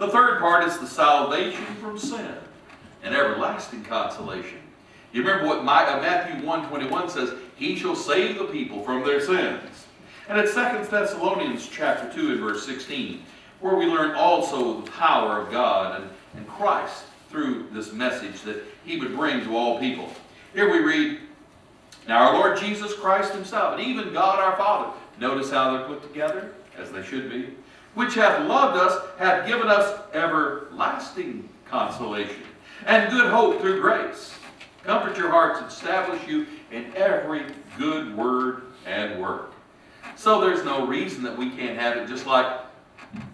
The third part is the salvation from sin and everlasting consolation. You remember what uh, Matthew 1.21 says, He shall save the people from their sins. And at 2 Thessalonians chapter 2 and verse 16, where we learn also the power of God and, and Christ through this message that he would bring to all people. Here we read, Now our Lord Jesus Christ himself, and even God our Father, notice how they're put together, as they should be, which hath loved us, hath given us everlasting consolation, and good hope through grace. Comfort your hearts, and establish you in every good word and work. So there's no reason that we can't have it just like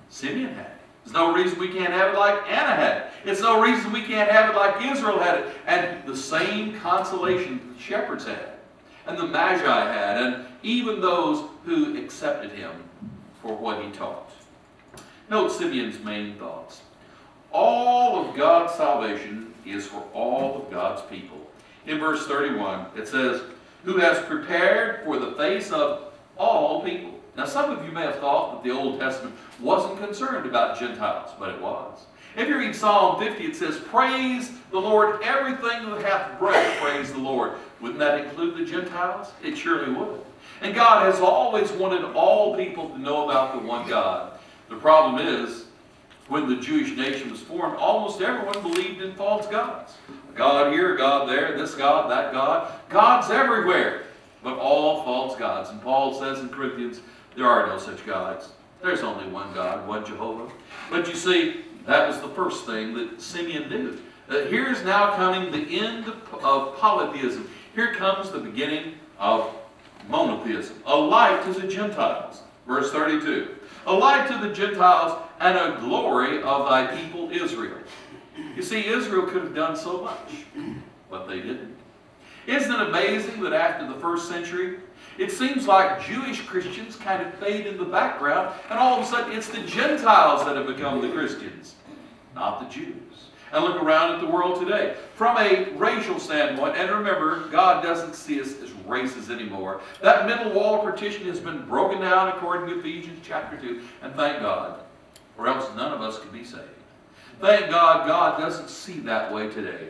Simeon had it. There's no reason we can't have it like Anna had it. It's no reason we can't have it like Israel had it. And the same consolation the shepherds had, and the Magi had, and even those who accepted him for what he taught. Note Simeon's main thoughts. All of God's salvation is for all of God's people. In verse 31, it says, Who has prepared for the face of all people. Now, some of you may have thought that the Old Testament wasn't concerned about Gentiles, but it was. If you read Psalm 50, it says, Praise the Lord, everything that hath breath, praise the Lord. Wouldn't that include the Gentiles? It surely would. And God has always wanted all people to know about the one God. The problem is, when the Jewish nation was formed, almost everyone believed in false gods. A God here, a God there, this God, that God. Gods everywhere, but all false gods. And Paul says in Corinthians, there are no such gods. There's only one God, one Jehovah. But you see, that was the first thing that Simeon did. Uh, here's now coming the end of, of polytheism. Here comes the beginning of monotheism. A light to the Gentiles. Verse 32. A light to the Gentiles and a glory of thy people Israel. You see, Israel could have done so much, but they didn't. Isn't it amazing that after the first century, it seems like Jewish Christians kind of fade in the background, and all of a sudden it's the Gentiles that have become the Christians, not the Jews. And look around at the world today. From a racial standpoint, and remember, God doesn't see us as races anymore. That middle wall partition has been broken down according to Ephesians chapter 2, and thank God, or else none of us could be saved. Thank God, God doesn't see that way today.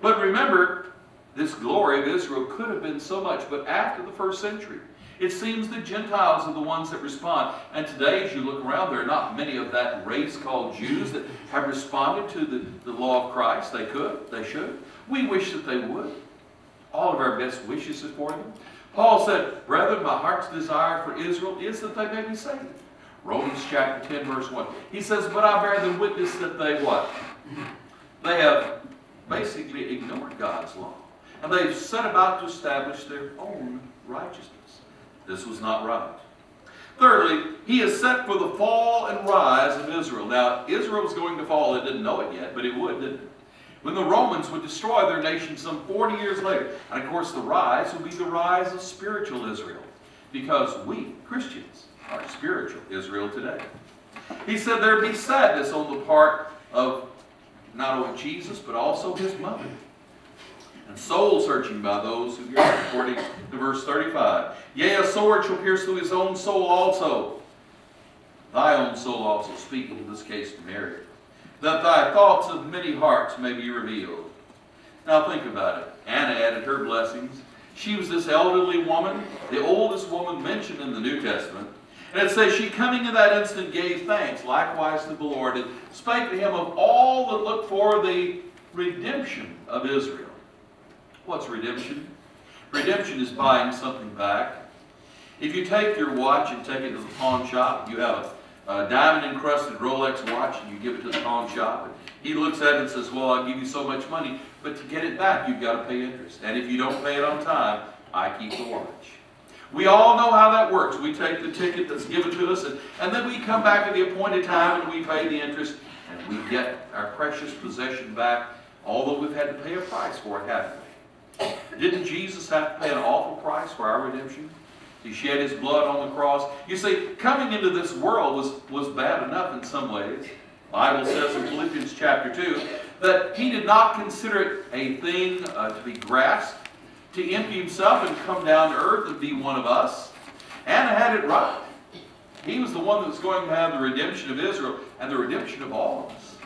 But remember, this glory of Israel could have been so much, but after the first century, it seems the Gentiles are the ones that respond. And today, as you look around, there are not many of that race called Jews that have responded to the, the law of Christ. They could, they should. We wish that they would. All of our best wishes are for them. Paul said, Brethren, my heart's desire for Israel is that they may be saved. Romans chapter 10, verse 1. He says, But I bear them witness that they what? They have basically ignored God's law. And they've set about to establish their own righteousness. This was not right. Thirdly, he is set for the fall and rise of Israel. Now, Israel was going to fall. It didn't know it yet, but it would, didn't it? When the Romans would destroy their nation some 40 years later. And of course, the rise would be the rise of spiritual Israel. Because we, Christians, are spiritual Israel today. He said there'd be sadness on the part of not only Jesus, but also his mother and soul searching by those who hear according to verse 35. Yea, a sword shall pierce through his own soul also, thy own soul also, speaking in this case to Mary, that thy thoughts of many hearts may be revealed. Now think about it. Anna added her blessings. She was this elderly woman, the oldest woman mentioned in the New Testament. And it says, She coming in that instant gave thanks likewise to the Lord, and spake to him of all that looked for the redemption of Israel. What's redemption? Redemption is buying something back. If you take your watch and take it to the pawn shop, you have a, a diamond encrusted Rolex watch and you give it to the pawn shop. And he looks at it and says, well, I'll give you so much money, but to get it back, you've got to pay interest. And if you don't pay it on time, I keep the watch. We all know how that works. We take the ticket that's given to us, and, and then we come back at the appointed time and we pay the interest, and we get our precious possession back, although we've had to pay a price for it, haven't we? Didn't Jesus have to pay an awful price for our redemption? He shed his blood on the cross. You see, coming into this world was, was bad enough in some ways. The Bible says in Philippians chapter 2 that he did not consider it a thing uh, to be grasped, to empty himself and come down to earth and be one of us. Anna had it right. He was the one that was going to have the redemption of Israel and the redemption of all of us.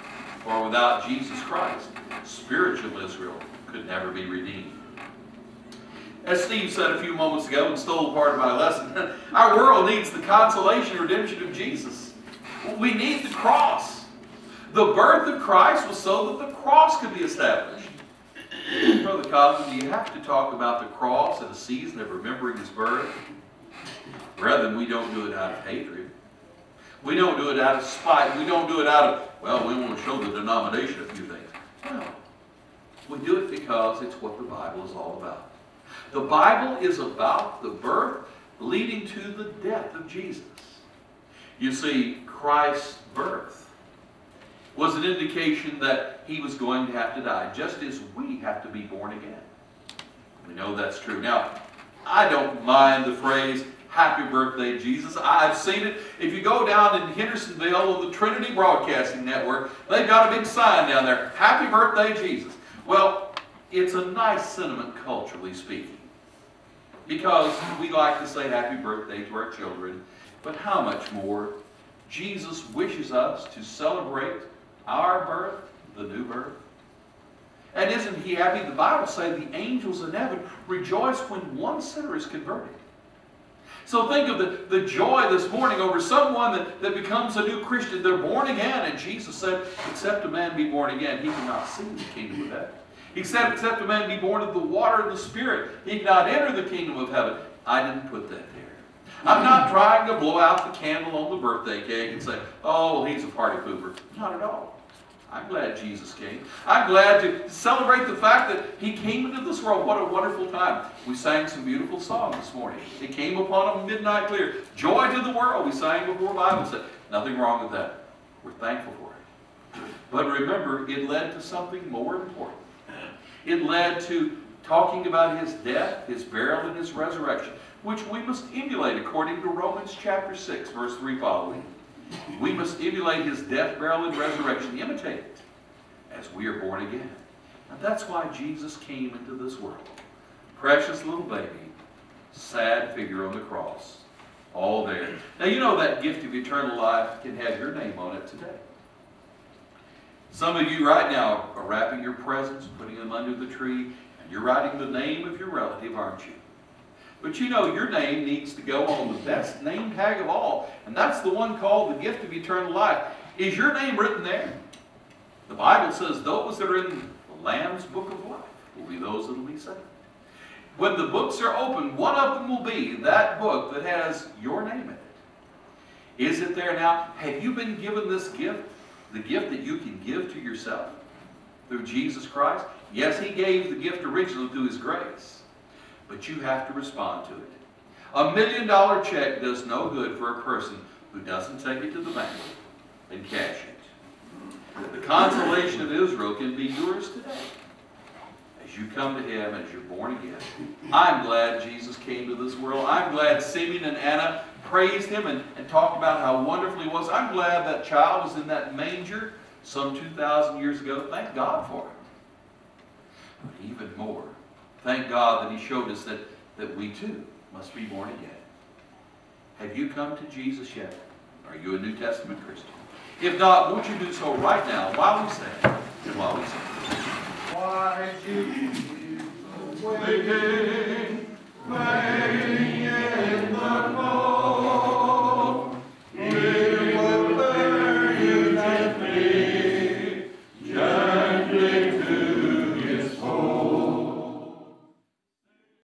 For without Jesus Christ, spiritual Israel could never be redeemed. As Steve said a few moments ago and stole part of my lesson, our world needs the consolation and redemption of Jesus. We need the cross. The birth of Christ was so that the cross could be established. Brother Cosmo, do you have to talk about the cross in a season of remembering his birth? Brethren, we don't do it out of hatred. We don't do it out of spite. We don't do it out of, well, we want to show the denomination a few things. No. We do it because it's what the Bible is all about. The Bible is about the birth leading to the death of Jesus. You see, Christ's birth was an indication that he was going to have to die, just as we have to be born again. We know that's true. Now, I don't mind the phrase, Happy birthday, Jesus. I've seen it. If you go down in Hendersonville on the Trinity Broadcasting Network, they've got a big sign down there, Happy birthday, Jesus. Well, it's a nice sentiment culturally speaking. Because we like to say happy birthday to our children, but how much more Jesus wishes us to celebrate our birth, the new birth. And isn't he happy? The Bible says the angels in heaven rejoice when one sinner is converted. So think of the, the joy this morning over someone that, that becomes a new Christian. They're born again. And Jesus said, except a man be born again, he cannot see the kingdom of heaven. He said, except a man be born of the water and the Spirit, he cannot enter the kingdom of heaven. I didn't put that there. I'm not trying to blow out the candle on the birthday cake and say, oh, he's a party pooper. Not at all. I'm glad Jesus came. I'm glad to celebrate the fact that He came into this world. What a wonderful time. We sang some beautiful songs this morning. It came upon a midnight clear. Joy to the world. We sang before Bible said. Nothing wrong with that. We're thankful for it. But remember, it led to something more important. It led to talking about His death, His burial, and His resurrection, which we must emulate according to Romans chapter 6, verse 3 following. We must emulate his death, burial, and resurrection, imitate it, as we are born again. And that's why Jesus came into this world. Precious little baby, sad figure on the cross, all there. Now you know that gift of eternal life can have your name on it today. Some of you right now are wrapping your presents, putting them under the tree, and you're writing the name of your relative, aren't you? But you know, your name needs to go on the best name tag of all, and that's the one called the gift of eternal life. Is your name written there? The Bible says those that are in the Lamb's book of life will be those that will be saved. When the books are open, one of them will be that book that has your name in it. Is it there now? Have you been given this gift? The gift that you can give to yourself through Jesus Christ? Yes, He gave the gift originally through His grace but you have to respond to it. A million dollar check does no good for a person who doesn't take it to the bank and cash it. The consolation of Israel can be yours today as you come to Him, as you're born again. I'm glad Jesus came to this world. I'm glad Simeon and Anna praised Him and, and talked about how wonderful He was. I'm glad that child was in that manger some 2,000 years ago. Thank God for it. But even more, Thank God that He showed us that, that we too must be born again. Have you come to Jesus yet? Are you a New Testament Christian? If not, won't you do so right now while we sing and while we sing? Why do you waiting, waiting?